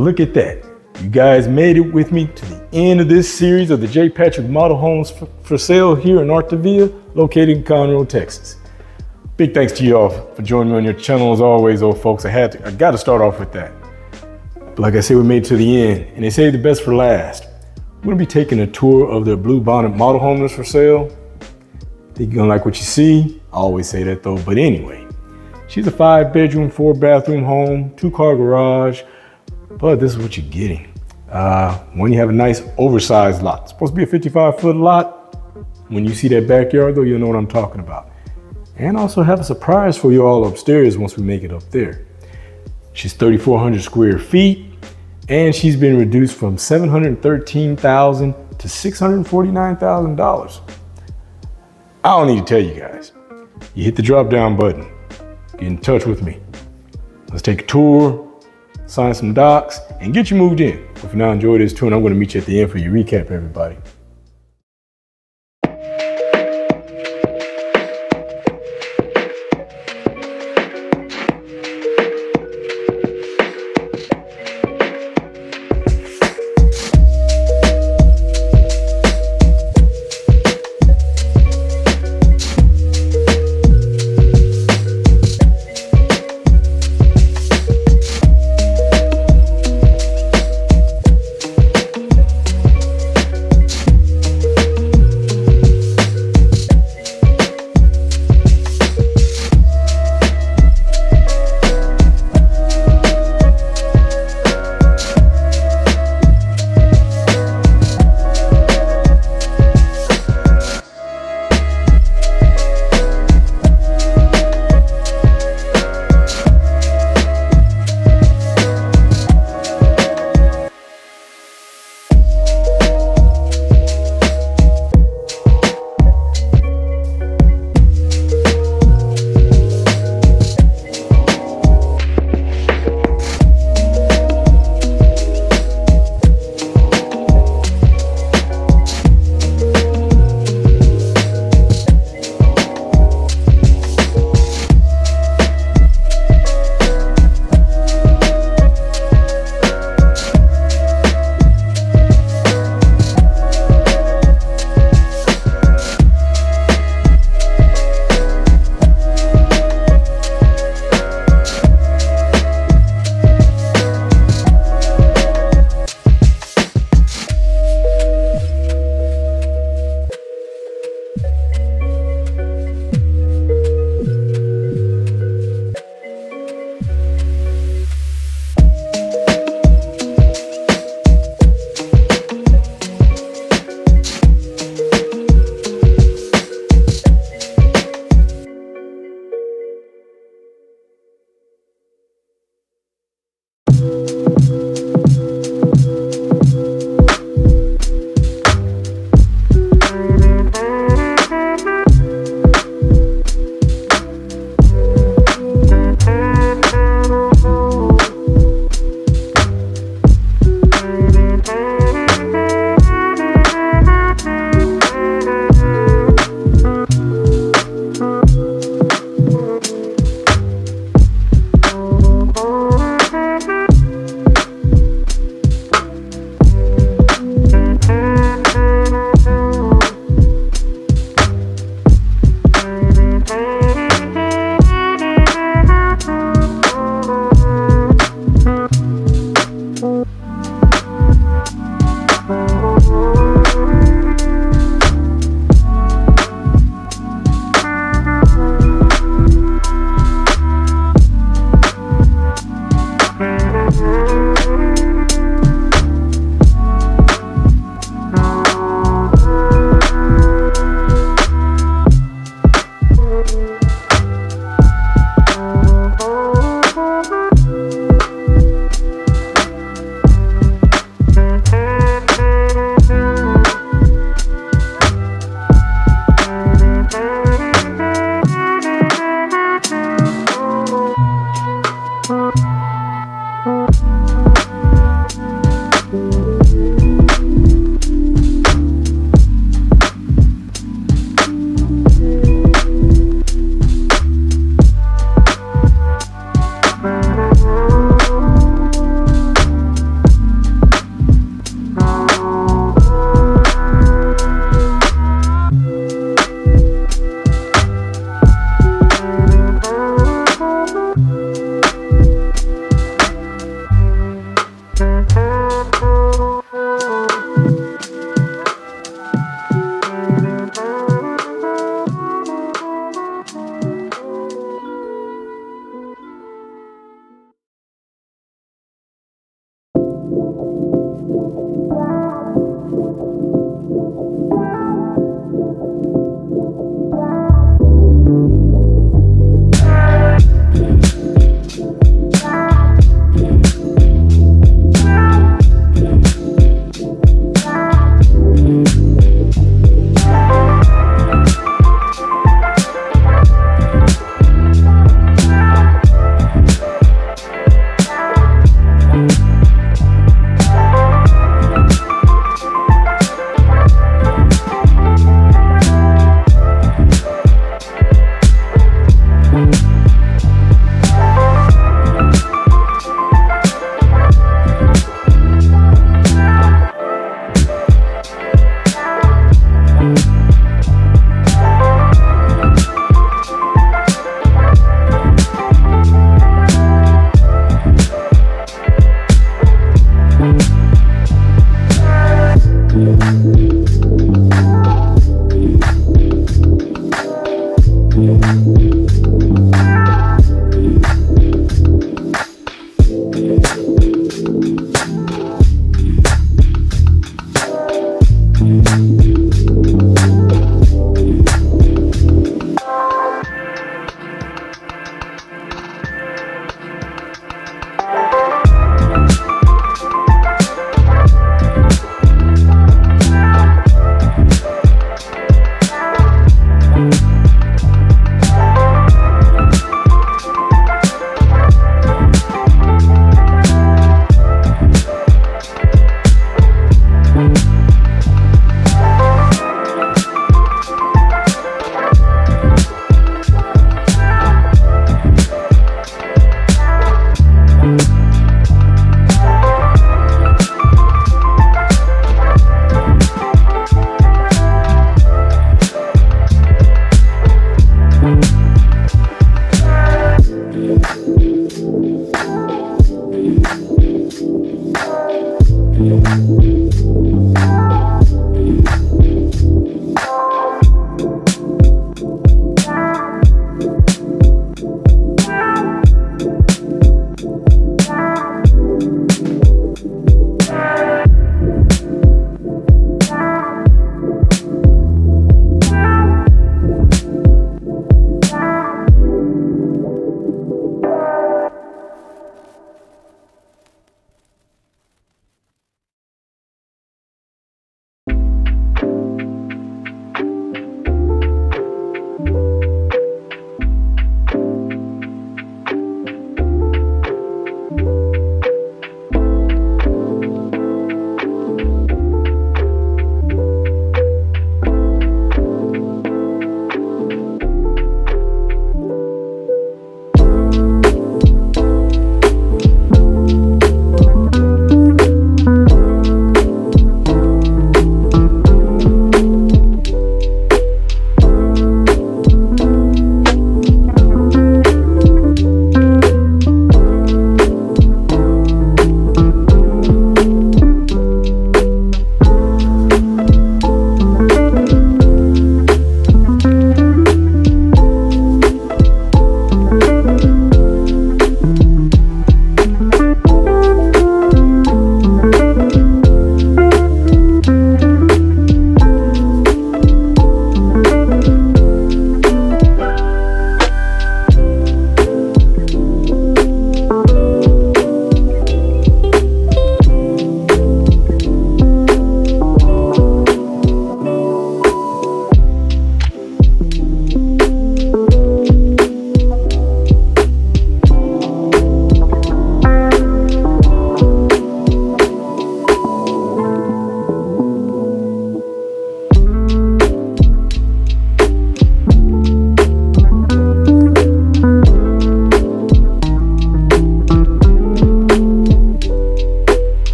look at that. You guys made it with me to the end of this series of the J. Patrick Model Homes for Sale here in Artavia, located in Conroe, Texas. Big thanks to you all for joining me on your channel as always, old folks. I had to, I got to start off with that. But like I said, we made it to the end, and they say the best for last. We're gonna be taking a tour of their Bluebonnet model homes for sale. Think you're gonna like what you see. I always say that though, but anyway. She's a five bedroom, four bathroom home, two car garage, but this is what you're getting. Uh, when you have a nice oversized lot, it's supposed to be a 55 foot lot. When you see that backyard though, you'll know what I'm talking about. And also have a surprise for you all upstairs once we make it up there. She's 3,400 square feet and she's been reduced from 713,000 to $649,000. I don't need to tell you guys. You hit the drop down button, get in touch with me. Let's take a tour, sign some docs, and get you moved in. If you now enjoy this tour, and I'm gonna meet you at the end for your recap, everybody.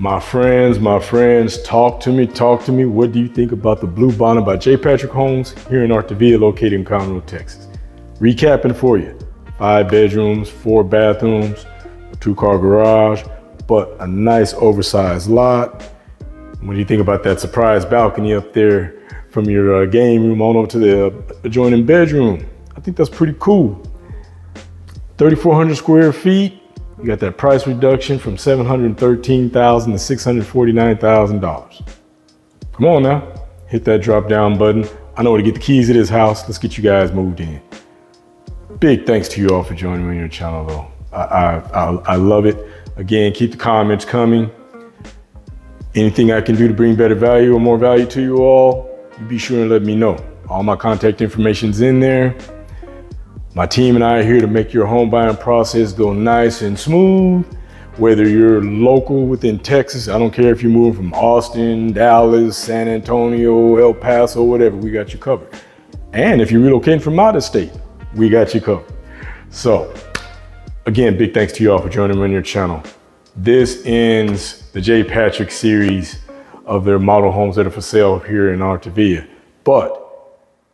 My friends, my friends, talk to me, talk to me. What do you think about the Bluebonnet by J. Patrick Homes here in Artavia, located in Conroe, Texas? Recapping for you, five bedrooms, four bathrooms, two car garage, but a nice oversized lot. What do you think about that surprise balcony up there from your uh, game room on over to the adjoining bedroom? I think that's pretty cool. 3,400 square feet, you got that price reduction from 713,000 to $649,000. Come on now, hit that drop down button. I know where to get the keys to this house. Let's get you guys moved in. Big thanks to you all for joining me on your channel though. I, I, I, love it. Again, keep the comments coming. Anything I can do to bring better value or more value to you all, be sure and let me know. All my contact information's in there. My team and I are here to make your home buying process go nice and smooth. Whether you're local within Texas, I don't care if you're moving from Austin, Dallas, San Antonio, El Paso, whatever, we got you covered. And if you're relocating from out of state, we got you covered. So, again, big thanks to you all for joining me on your channel. this ends the J. Patrick series of their model homes that are for sale here in Artavia. But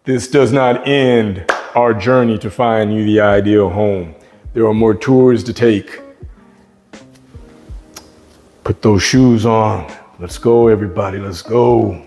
this does not end our journey to find you the ideal home. There are more tours to take. Put those shoes on. Let's go, everybody. Let's go.